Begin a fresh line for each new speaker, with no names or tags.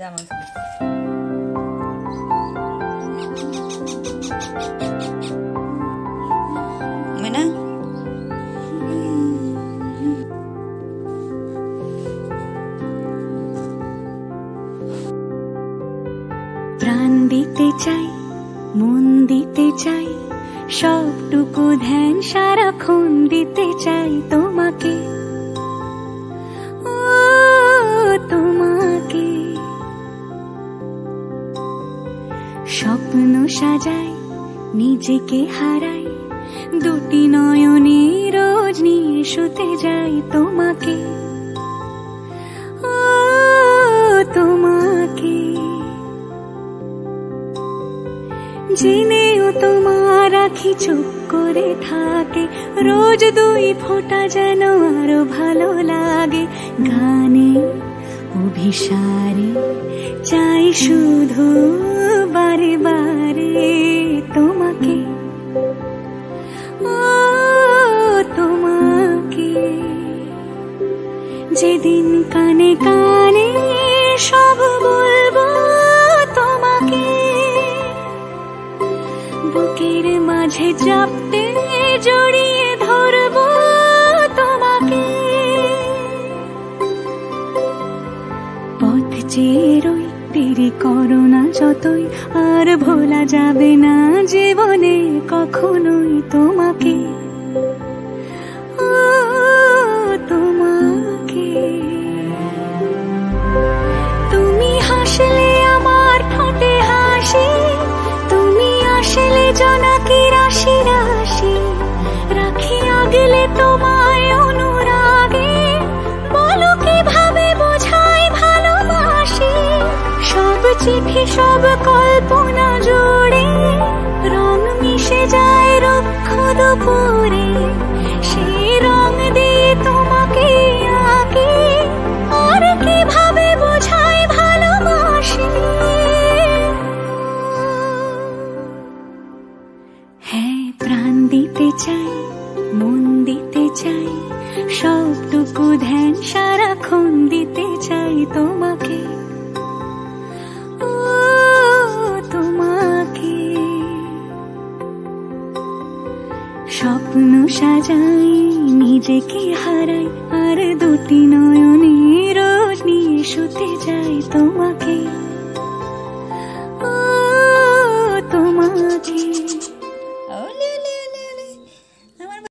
প্রাণ দিতে চাই মন দিতে চাই সবটুকু ধ্যান সারাক্ষণ দিতে চাই তোমাকে। স্বপ্ন সাজাই নিজেকে হারাই দুটি নয়নে রোজ নিয়ে শুতে যাই তোমাকে। তোমাকে। জেনেও তোমার আখি চুপ করে থাকে, রোজ দুই ফোঁটা যেন আরও ভালো লাগে। গানে, অভিসারে চাই শুধু বারে বারে তোমাকে। তোমাকে। যেদিন কানে কানে সব বলব তোমাকে। বুকের মাঝে চাপতে জড়িয়ে ধরবো তোমাকে। পথ চেয়ে রই দেরি করোনা যতই আর ভোলা যাবে না জীবনে কখনোই তোমাকে চিঠি সব কল্পনা জোড়ে রং মিশে যায় রক্ষ দুপুরে সেই রং দিয়ে তোমাকে আঁকি। আর কীভাবে বোঝাই ভালোবাসি? হ্যাঁ প্রাণ দিতে চাই, মন দিতে চাই, সবটুকু ধ্যান সারাক্ষণ স্বপ্ন সাজাই নিজেকে হারাই আর দুটি নয়নে